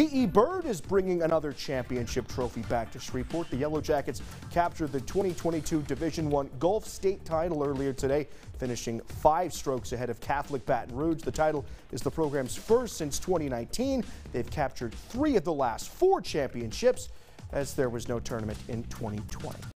CE Byrd is bringing another championship trophy back to Shreveport. The Yellow Jackets captured the 2022 Division One Golf State title earlier today, finishing five strokes ahead of Catholic Baton Rouge. The title is the program's first since 2019. They've captured three of the last four championships as there was no tournament in 2020.